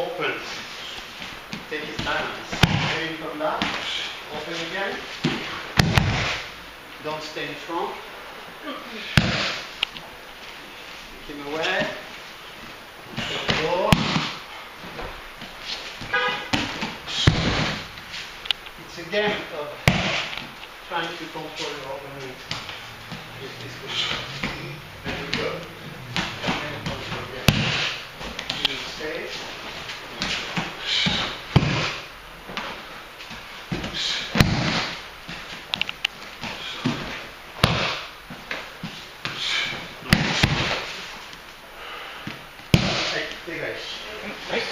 Open. Take his balance. Maybe from that. Open again. Don't stay in front. Take him away. Go. It's a game of trying to control your opponent. Hey, hey, hey.